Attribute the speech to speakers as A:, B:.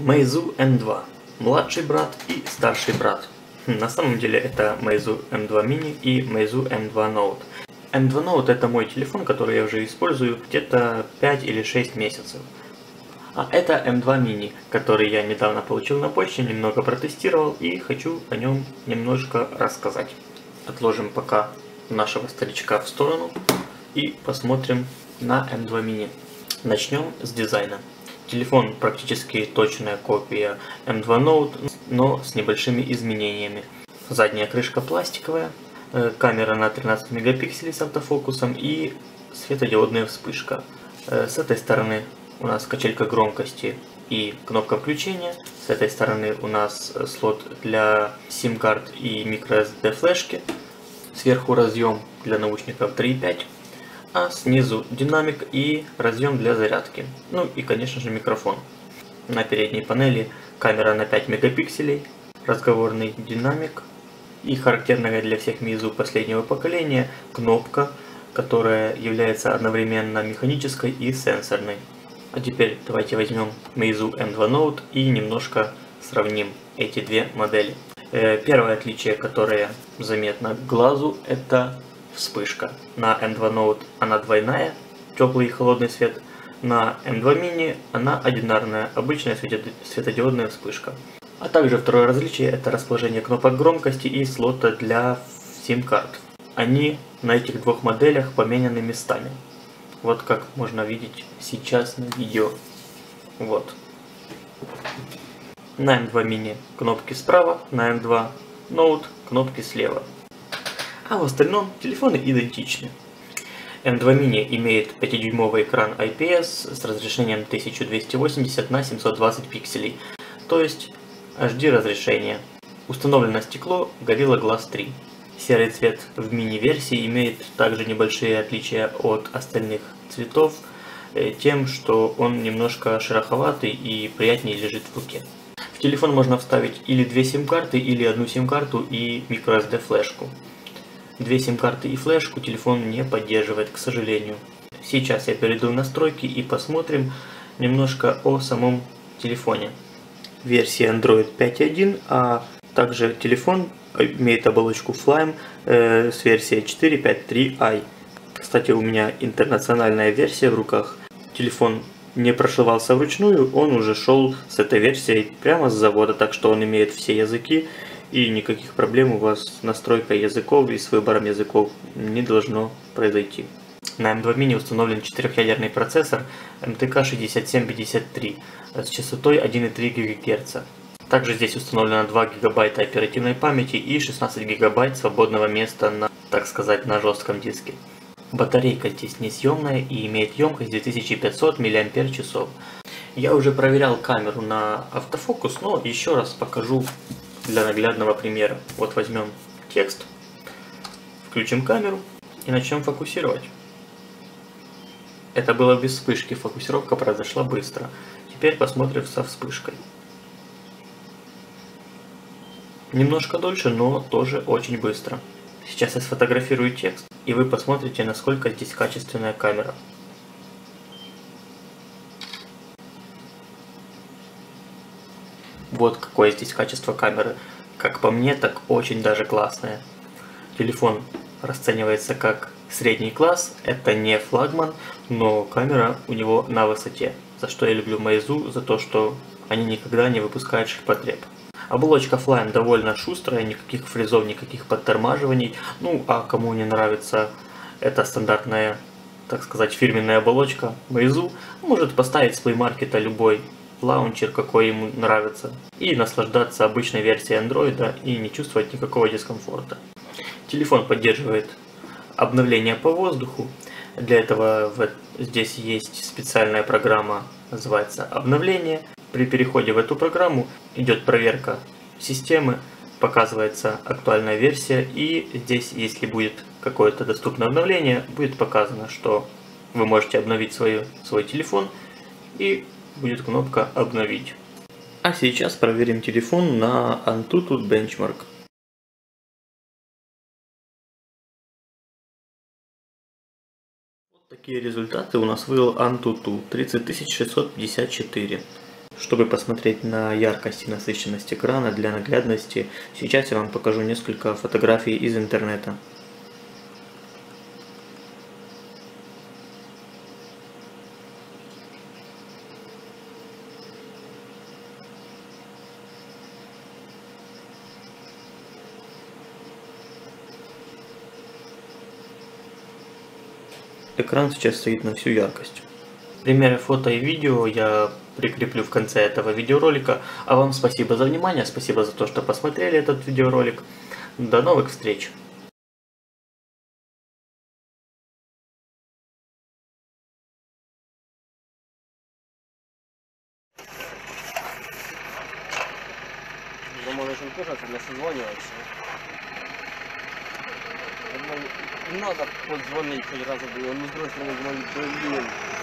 A: Meizu M2. Младший брат и старший брат. Хм, на самом деле это Meizu M2 Mini и Meizu M2 Note. M2 Note это мой телефон, который я уже использую где-то 5 или 6 месяцев. А это M2 Mini, который я недавно получил на почте, немного протестировал и хочу о нем немножко рассказать. Отложим пока нашего старичка в сторону и посмотрим на M2 Mini. Начнем с дизайна. Телефон практически точная копия M2 Note, но с небольшими изменениями. Задняя крышка пластиковая, э, камера на 13 мегапикселей с автофокусом и светодиодная вспышка. Э, с этой стороны у нас качелька громкости и кнопка включения. С этой стороны у нас слот для сим-карт и microSD флешки. Сверху разъем для наушников 3.5 а снизу динамик и разъем для зарядки. Ну и конечно же микрофон. На передней панели камера на 5 мегапикселей, разговорный динамик и характерная для всех Meizu последнего поколения кнопка, которая является одновременно механической и сенсорной. А теперь давайте возьмем Meizu M2 Note и немножко сравним эти две модели. Э, первое отличие, которое заметно глазу, это вспышка. На M2 Note она двойная, теплый и холодный свет. На M2 Mini она одинарная, обычная светодиодная вспышка. А также второе различие это расположение кнопок громкости и слота для сим-карт. Они на этих двух моделях поменяны местами. Вот как можно видеть сейчас на видео. Вот. На M2 Mini кнопки справа, на M2 Note кнопки слева а в остальном телефоны идентичны. M2 Mini имеет 5-дюймовый экран IPS с разрешением 1280 на 720 пикселей, то есть HD разрешение. Установлено стекло Gorilla Glass 3. Серый цвет в мини-версии имеет также небольшие отличия от остальных цветов, э, тем, что он немножко шероховатый и приятнее лежит в руке. В телефон можно вставить или две сим-карты, или одну сим-карту и microSD флешку. Две сим-карты и флешку телефон не поддерживает, к сожалению. Сейчас я перейду в настройки и посмотрим немножко о самом телефоне. Версия Android 5.1, а также телефон имеет оболочку Flyme э, с версией 4.5.3i. Кстати, у меня интернациональная версия в руках. Телефон не прошивался вручную, он уже шел с этой версией прямо с завода, так что он имеет все языки и никаких проблем у вас с настройкой языков и с выбором языков не должно произойти. На M2 Mini установлен четырехъядерный процессор MTK6753 с частотой 1,3 ГГц. Также здесь установлено 2 ГБ оперативной памяти и 16 ГБ свободного места на, так сказать, на жестком диске. Батарейка здесь несъемная и имеет емкость 2500 мАч. Я уже проверял камеру на автофокус, но еще раз покажу для наглядного примера. Вот возьмем текст, включим камеру и начнем фокусировать. Это было без вспышки, фокусировка произошла быстро. Теперь посмотрим со вспышкой. Немножко дольше, но тоже очень быстро. Сейчас я сфотографирую текст, и вы посмотрите, насколько здесь качественная камера. Вот какое здесь качество камеры. Как по мне, так очень даже классное. Телефон расценивается как средний класс, это не флагман, но камера у него на высоте. За что я люблю Meizu, за то, что они никогда не выпускают ширпотреб. Оболочка Flyme довольно шустрая, никаких фрезов, никаких подтормаживаний. Ну, а кому не нравится эта стандартная, так сказать, фирменная оболочка Meizu, может поставить с Market любой лаунчер, какой ему нравится, и наслаждаться обычной версией Android и не чувствовать никакого дискомфорта. Телефон поддерживает обновление по воздуху. Для этого вот здесь есть специальная программа, называется обновление. При переходе в эту программу идет проверка системы, показывается актуальная версия и здесь, если будет какое-то доступное обновление, будет показано, что вы можете обновить свой, свой телефон и будет кнопка «Обновить». А сейчас проверим телефон на Antutu Benchmark. Вот такие результаты у нас вывел Antutu 30654. Чтобы посмотреть на яркость и насыщенность экрана для наглядности, сейчас я вам покажу несколько фотографий из интернета. Экран сейчас стоит на всю яркость. Примеры фото и видео я прикреплю в конце этого видеоролика. А вам спасибо за внимание, спасибо за то, что посмотрели этот видеоролик. До новых встреч!
B: Ну, можешь им тоже тогда созваниваться. Надо позвонить хоть блин, он с другой стороны, блин.